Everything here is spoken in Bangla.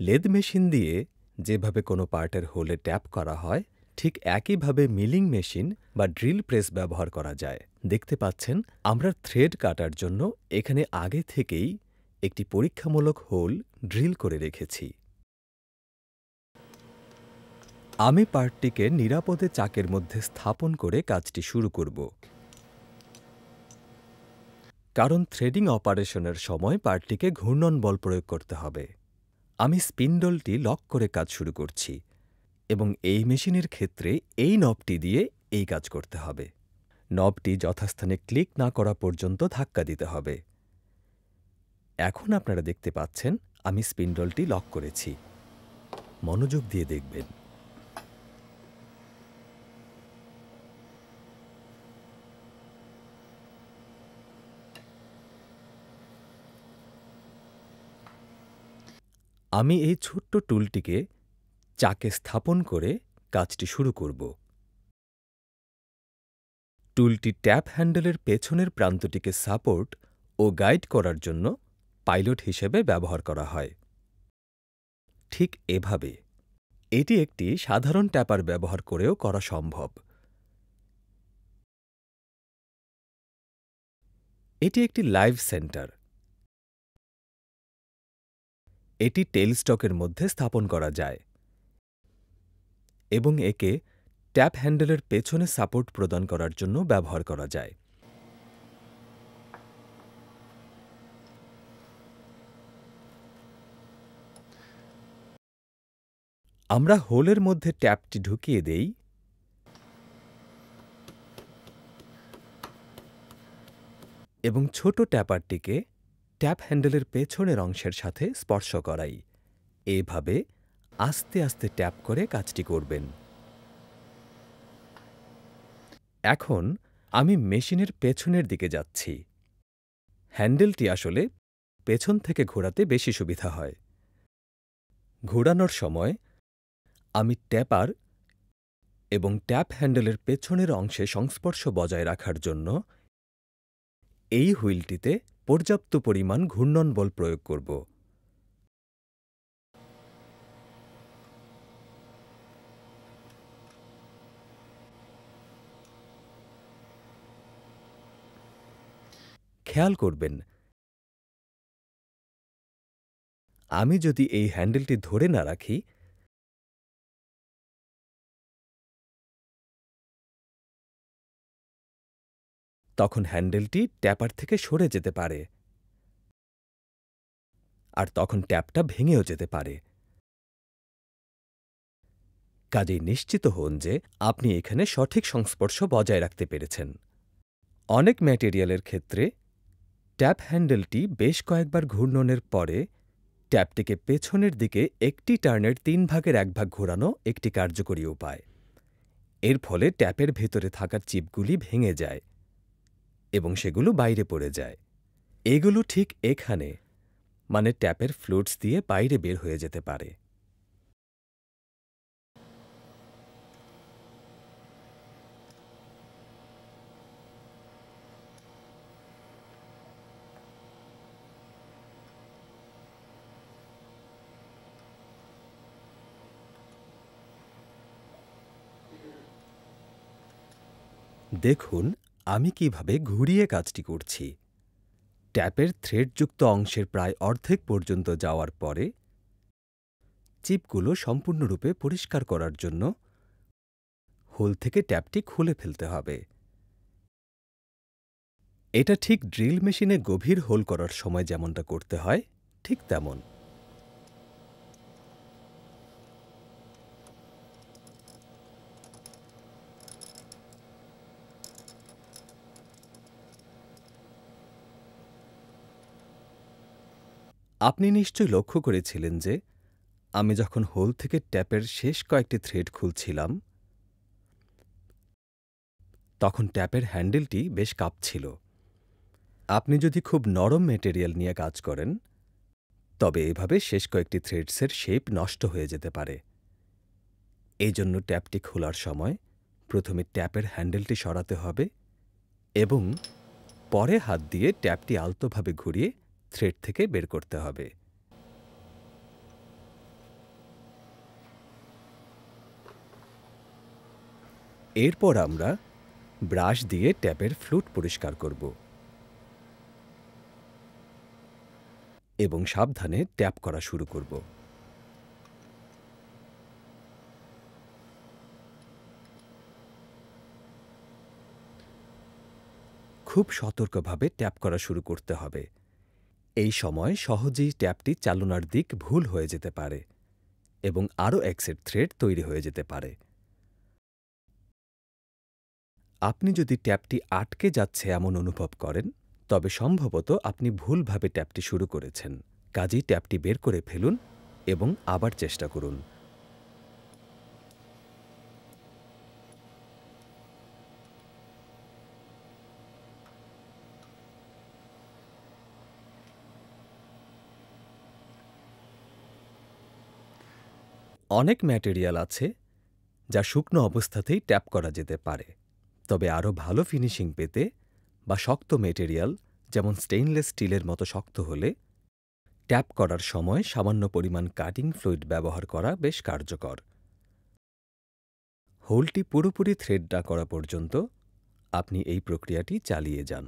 লেদ মেশিন দিয়ে যেভাবে কোনো পার্টের হোলে ট্যাপ করা হয়, ঠিক একইভাবে মিলিং মেশিন বা ড্রিল প্রেস ব্যবহার করা যায়। দেখতে পাচ্ছেন, আমরা থ্রেড কাটার জন্য এখানে আগে থেকেই একটি পরীক্ষামূলক হোল ড্রিল করে রেখেছি। আমি পার্টটিকে নিরাপদে চাকের মধ্যে স্থাপন করে কাজটি শুরু করব। কারণ থ্রেডিং অপারেশনের সময় পার্টটিকে ঘূর্ণন বল প্রয়োগ করতে হবে। আমি স্পিন্ডলটি লক করে কাজ শুরু করছি এবং এই মেশিনের ক্ষেত্রে এই নবটি দিয়ে এই কাজ করতে হবে। নবটি যথাস্থানে ক্লিক না করা পর্যন্ত ধাক্কা দিতে হবে। এখন আপনারা দেখতে পাচ্ছেন আমি স্পিন্ডলটি লক করেছি। মনোযোগ দিয়ে দেখবেন। আমি এই ছোট্ট টুলটিকে চাকে স্থাপন করে কাজটি শুরু করব। টুলটি ট্যাপ হ্যান্ডেলের পেছনের প্রান্তটিকে সাপোর্ট ও গাইড করার জন্য পাইলট হিসেবে ব্যবহার করা হয়। ঠিক এভাবে এটি একটি সাধারণ ট্যাপার ব্যবহার করেও করা সম্ভব। এটি একটি লাইভ সেন্টার। এটি টেলস্টকের মধ্যে স্থাপন করা যায় এবং একে ট্যাপ হ্যান্ডেলের পেছনে সাপোর্ট প্রদান করার জন্য ব্যবহার করা যায়। আমরা হোলের মধ্যে ট্যাপটি ঢুকিয়ে দেই। এবং ছোট ট্যাপারটিকে ট্যাপ হ্যান্ডেলের পেছনের অংশের সাথে স্পর্শ করাই। এভাবে আস্তে আস্তে ট্যাপ করে কাজটি করবেন। এখন আমি মেশিনের পেছনের দিকে যাচ্ছি। হ্যান্ডেলটি আসলে পেছন থেকে ঘোরাতে বেশি সুবিধা হয়। ঘোরানোর সময় আমি ট্যাপার এবং ট্যাপ হ্যান্ডেলের পেছনের অংশে সংস্পর্শ বজায় রাখার জন্য এই হুইলটিতে পর্যাপ্ত পরিমাণ ঘূর্ণন বল প্রয়োগ করব। খেয়াল করবেন, আমি যদি এই হ্যান্ডেলটি ধরে না রাখি তখন হ্যান্ডেলটি ট্যাপার থেকে সরে যেতে পারে। আর তখন ট্যাপটা ভেঙেও যেতে পারে। কাজেই নিশ্চিত হন যে আপনি এখানে সঠিক সংস্পর্শ বজায় রাখতে পেরেছেন। অনেক ম্যাটেরিয়ালের ক্ষেত্রে ট্যাপ হ্যান্ডেলটি বেশ কয়েকবার ঘূর্ণনের পরে ট্যাপটিকে পেছনের দিকে একটি টার্নের তিন ভাগের এক ভাগ ঘোরানো একটি কার্যকরী উপায়। এর ফলে ট্যাপের ভেতরে থাকা চিপগুলি ভেঙে যায়। এবং সেগুলো বাইরে পড়ে যায়। এগুলো ঠিক এখানে মানে ট্যাপের ফ্লুটস দিয়ে বাইরে বের হয়ে যেতে পারে। দেখুন আমি কীভাবে ঘুরিয়ে কাজটি করছি? ট্যাপের থ্রেডযুক্ত অংশের প্রায় অর্ধেক পর্যন্ত যাওয়ার পরে চিপগুলো সম্পূর্ণরূপে পরিষ্কার করার জন্য হোল থেকে ট্যাপটি খুলে ফেলতে হবে। এটা ঠিক ড্রিল মেশিনে গভীর হোল করার সময় যেমনটা করতে হয়, ঠিক তেমন। আপনি নিশ্চয় লক্ষ্য করেছিলেন যে আমি যখন হোল থেকে ট্যাপের শেষ কয়েকটি থ্রেড খুলছিলাম, তখন ট্যাপের হ্যান্ডেলটি বেশ কাঁপছিল। আপনি যদি খুব নরম মেটেরিয়াল নিয়ে কাজ করেন, তবে এভাবে শেষ কয়েকটি থ্রেডসের শেপ নষ্ট হয়ে যেতে পারে। এই জন্য ট্যাপটি খোলার সময় প্রথমে ট্যাপের হ্যান্ডেলটি সরাতে হবে এবং পরে হাত দিয়ে ট্যাপটি আলতোভাবে ঘুরিয়ে থ্রেড থেকে বের করতে হবে। এরপর আমরা ব্রাশ দিয়ে ট্যাপের ফ্লুট পরিষ্কার করব। এবং সাবধানে ট্যাপ করা শুরু করব। খুব সতর্কভাবে ট্যাপ করা শুরু করতে হবে। এই সময় সহজেই ট্যাপটি চালনার দিক ভুল হয়ে যেতে পারে এবং আরও অ্যাক্সেট থ্রেড তৈরি হয়ে যেতে পারে। আপনি যদি ট্যাপটি আটকে যাচ্ছে এমন অনুভব করেন, তবে সম্ভবত আপনি ভুলভাবে ট্যাপটি শুরু করেছেন। কাজেই ট্যাপটি বের করে ফেলুন এবং আবার চেষ্টা করুন। অনেক ম্যাটেরিয়াল আছে যা শুকনো অবস্থাতেই ট্যাপ করা যেতে পারে। তবে আরও ভালো ফিনিশিং পেতে বা শক্ত মেটেরিয়াল যেমন স্টেইনলেস স্টিলের মতো শক্ত হলে, ট্যাপ করার সময় সামান্য পরিমাণ কাটিং ফ্লুইড ব্যবহার করা বেশ কার্যকর। হোলটি পুরোপুরি থ্রেড না করা পর্যন্ত আপনি এই প্রক্রিয়াটি চালিয়ে যান।